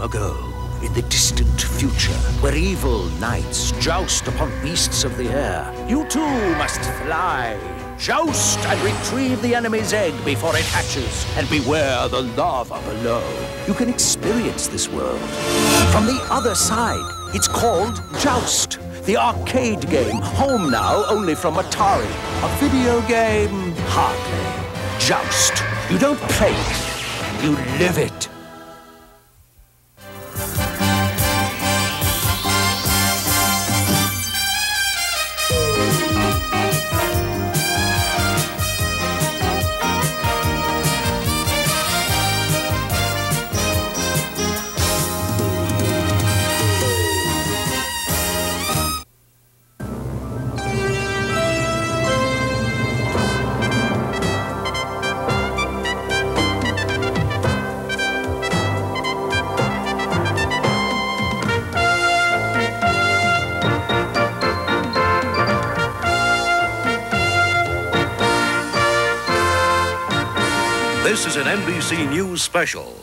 long ago, in the distant future, where evil knights joust upon beasts of the air, you too must fly. Joust and retrieve the enemy's egg before it hatches, and beware the lava below. You can experience this world from the other side. It's called Joust, the arcade game, home now only from Atari. A video game, hardly. Joust. You don't play it, you live it. This is an NBC News special.